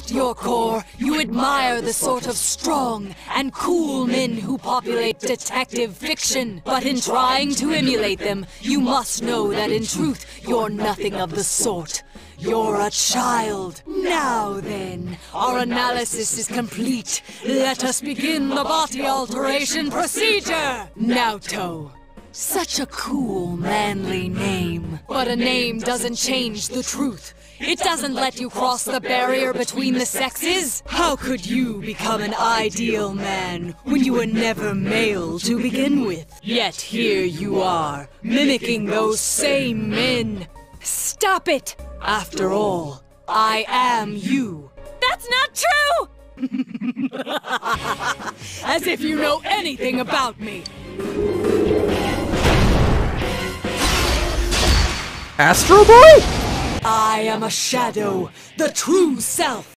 At your core, you admire the sort of strong and cool men who populate detective fiction. But in trying to emulate them, you must know that in truth, you're nothing of the sort. You're a child. Now then, our analysis is complete. Let us begin the body alteration procedure. Naoto. Such a cool, manly name. But a name doesn't change the truth. It doesn't let you cross the barrier between the sexes. How could you become an ideal man when you were never male to begin with? Yet here you are, mimicking those same men. Stop it! After all, I am you. That's not true! As if you know anything about me. Astro Boy? I am a shadow, the true self.